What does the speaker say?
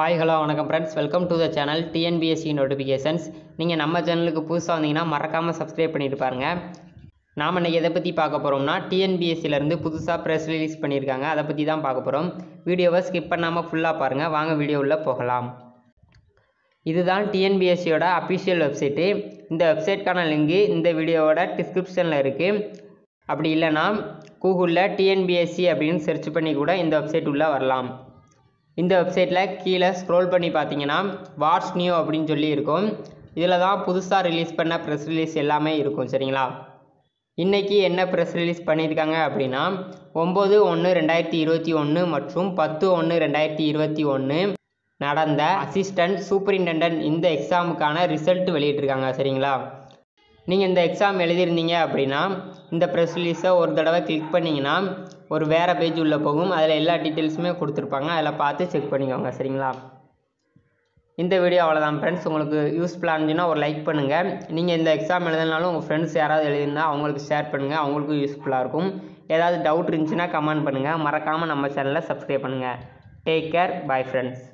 Hi hello வணக்கம் friends welcome to the channel TNPSC notifications நீங்கள் நம்ம சேனலுக்கு புதுசாக வந்தீங்கன்னா மறக்காமல் சப்ஸ்கிரைப் பண்ணிட்டு பாருங்கள் நாம் இன்றைக்கி எதை பற்றி பார்க்க போகிறோம்னா டிஎன்பிஎஸ்சிலேருந்து புதுசாக ப்ரெஸ் ரிலீஸ் பண்ணியிருக்காங்க அதை பற்றி தான் பார்க்க போகிறோம் வீடியோவை ஸ்கிப் பண்ணாமல் ஃபுல்லாக பாருங்கள் வாங்க வீடியோவில் போகலாம். இதுதான் டிஎன்பிஎஸ்சியோட அஃபிஷியல் வெப்சைட்டு இந்த வெப்சைட்க்கான லிங்கு இந்த வீடியோவோட டிஸ்கிரிப்ஷனில் இருக்குது அப்படி இல்லைன்னா கூகுளில் டிஎன்பிஎஸ்சி அப்படின்னு சர்ச் பண்ணி கூட இந்த வெப்சைட் உள்ளே வரலாம். இந்த வெப்சைட்டில் கீழே ஸ்க்ரோல் பண்ணி பார்த்தீங்கன்னா வாட்ஸ் நியூ அப்படின்னு சொல்லி இருக்கும். இதில் தான் புதுசாக ரிலீஸ் பண்ண ப்ரெஸ் ரிலீஸ் எல்லாமே இருக்கும் சரிங்களா? இன்றைக்கி என்ன ப்ரெஸ் ரிலீஸ் பண்ணியிருக்காங்க அப்படின்னா ஒம்பது ஒன்று ரெண்டாயிரத்தி இருபத்தி ஒன்று மற்றும் பத்து ஒன்று ரெண்டாயிரத்தி இருபத்தி ஒன்று நடந்த அசிஸ்டன்ட் சூப்பரிண்டெண்டன்ட் இந்த எக்ஸாமுக்கான ரிசல்ட் வெளியிட்டிருக்காங்க சரிங்களா? நீங்கள் இந்த எக்ஸாம் எழுதியிருந்தீங்க அப்படின்னா இந்த ப்ரெஸ் ரிலீஸை ஒரு தடவை கிளிக் பண்ணிங்கன்னா ஒரு வேறு பேஜ் உள்ளே போகும். அதில் எல்லா டீட்டெயில்ஸுமே கொடுத்துருப்பாங்க. அதில் பார்த்து செக் பண்ணிக்கோங்க. சரிங்களா? இந்த வீடியோ அவ்வளோதான் ஃப்ரெண்ட்ஸ் உங்களுக்கு யூஸ்ஃபுல்லாக இருந்துச்சுன்னா ஒரு லைக் பண்ணுங்கள் நீங்கள் இந்த எக்ஸாம் எழுதினாலும் உங்கள் ஃப்ரெண்ட்ஸ் யாராவது எழுதியிருந்தால் அவங்களுக்கு ஷேர் பண்ணுங்கள் அவங்களுக்கும் யூஸ்ஃபுல்லாக இருக்கும். ஏதாவது டவுட் இருந்துச்சுன்னா கமெண்ட் பண்ணுங்கள் மறக்காமல் நம்ம சேனலை சப்ஸ்கிரைப் பண்ணுங்கள் டேக் கேர் பாய் ஃப்ரெண்ட்ஸ்